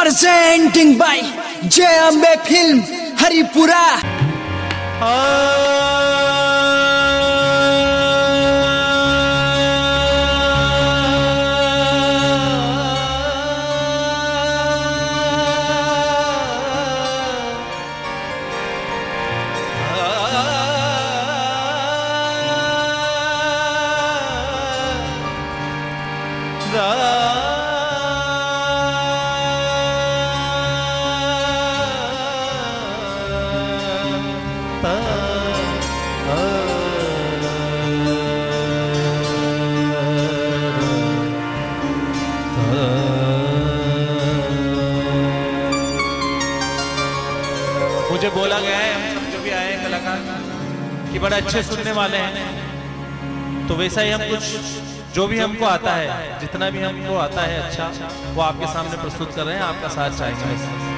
परसेंटिंग by जय Ambe film Haripura oh. बड़े अच्छे सुनने वाले हैं। तो वैसा ही हम कुछ, जो भी हमको आता है, जितना भी हमको आता है अच्छा वो आपके सामने प्रस्तुत कर रहे हैं, आपका साथ चाहेंगे।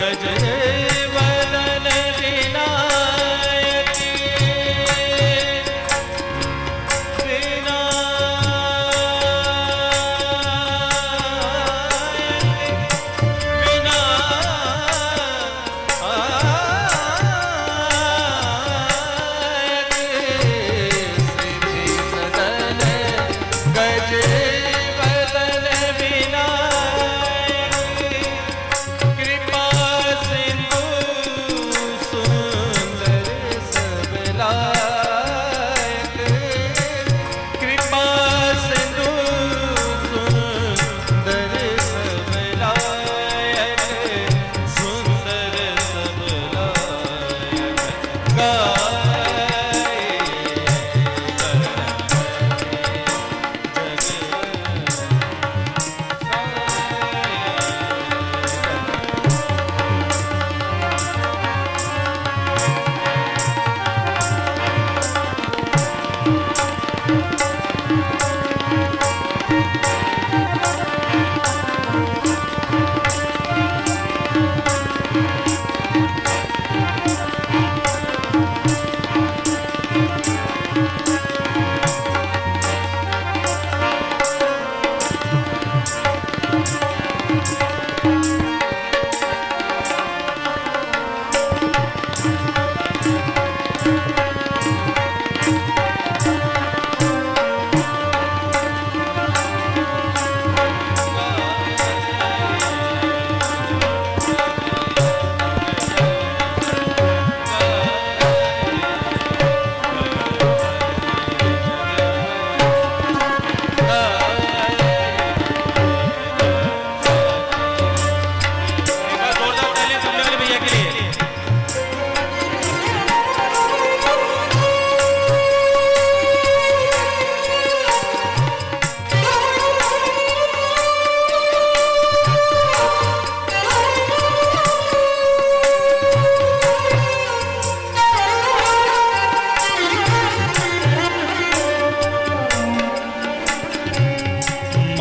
गजय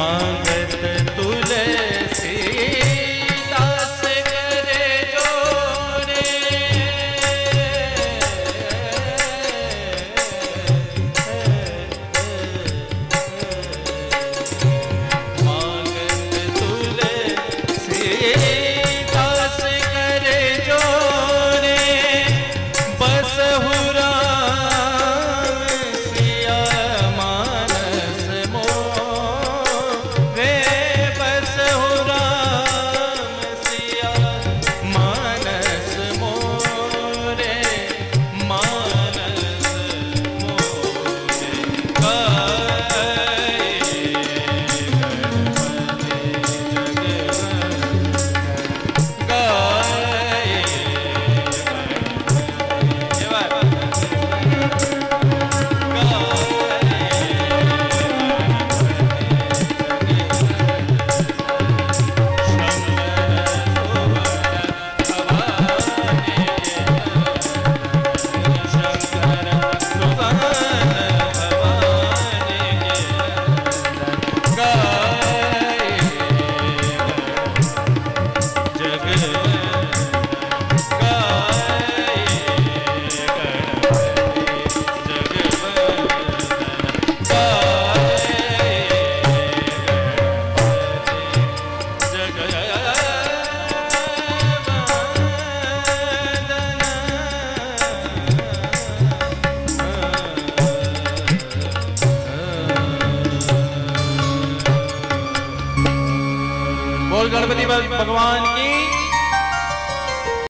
mind. गणपति भगवान की